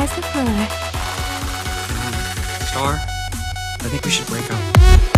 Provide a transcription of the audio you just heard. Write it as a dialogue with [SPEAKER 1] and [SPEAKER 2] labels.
[SPEAKER 1] as the floor.
[SPEAKER 2] Star, I think we should break up.